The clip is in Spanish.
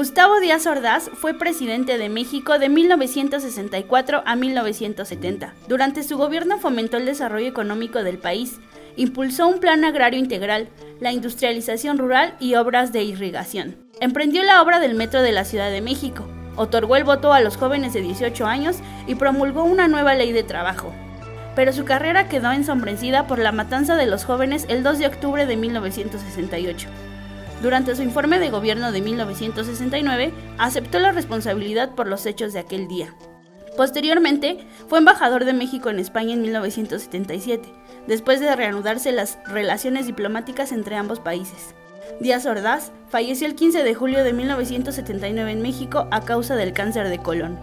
Gustavo Díaz Ordaz fue presidente de México de 1964 a 1970. Durante su gobierno fomentó el desarrollo económico del país, impulsó un plan agrario integral, la industrialización rural y obras de irrigación. Emprendió la obra del metro de la Ciudad de México, otorgó el voto a los jóvenes de 18 años y promulgó una nueva ley de trabajo. Pero su carrera quedó ensombrecida por la matanza de los jóvenes el 2 de octubre de 1968. Durante su informe de gobierno de 1969, aceptó la responsabilidad por los hechos de aquel día. Posteriormente, fue embajador de México en España en 1977, después de reanudarse las relaciones diplomáticas entre ambos países. Díaz Ordaz falleció el 15 de julio de 1979 en México a causa del cáncer de colon.